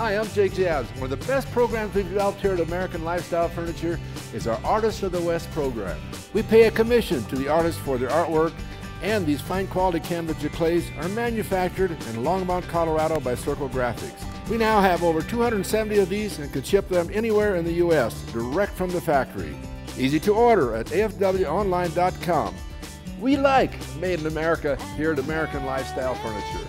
Hi, I'm Jake Jabs. One of the best programs we've developed here at American Lifestyle Furniture is our Artists of the West program. We pay a commission to the artists for their artwork, and these fine quality canvas giclées are manufactured in Longmont, Colorado by Circle Graphics. We now have over 270 of these and can ship them anywhere in the U.S. direct from the factory. Easy to order at afwonline.com. We like Made in America here at American Lifestyle Furniture.